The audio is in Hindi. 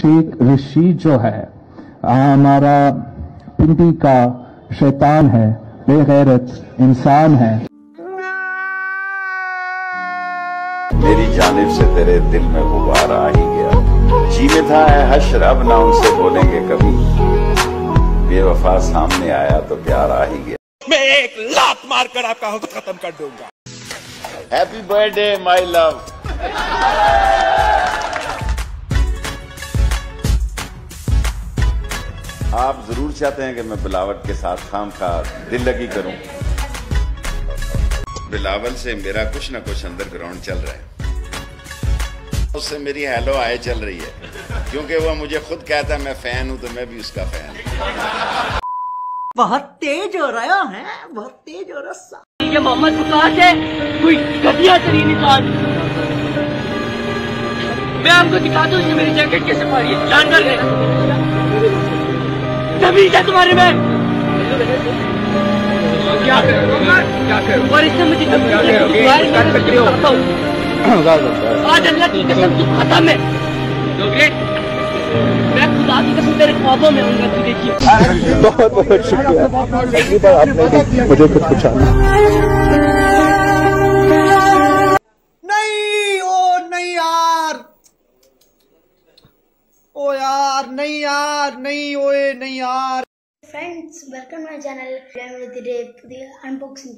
शेख ऋषि जो है हमारा पिंडी का शैतान है बेगैरत इंसान है। मेरी जानिब से तेरे दिल में गुबार आ ही गया। जी में था है हशर अब ना उनसे बोलेंगे कभी। बेवफा सामने आया तो प्यार आ ही गया। मैं एक लात मारकर आपका हुक्म खत्म कर दूँगा। हैप्पी बर्थडे माय लव आप ज़रूर चाहते हैं कि मैं बिलावट के साथ खाम खा दिल लगी करूँ। बिलावल से मेरा कुछ ना कुछ अंदर ग्राउंड चल रहा है। उससे मेरी हेलो आए चल रही है। क्योंकि वो मुझे खुद कहता है मैं फ़ैन हूँ तो मैं भी उसका फ़ैन हूँ. बहुत तेज हो रहा है बहुत तेज हो रहा ये मोहम्मद है कोई घटिया तरीन इंसान। मैं आपको दिखाता हूँ मेरी जैकेट कैसे मारी है? जानवर है। तमीज है तुम्हारे में। क्या क्या करो और इससे मुझे आज अल्लाह की कसम तू खत्म है। मैं खुदा की कसम तेरे ख्वाबों में हूँ तू देखिए बहुत बहुत शुक्रिया। अगली बार आपने मुझे कुछ पूछा ओ यार नहीं यार नहीं ओए नहीं यार। Friends welcome my channel unboxing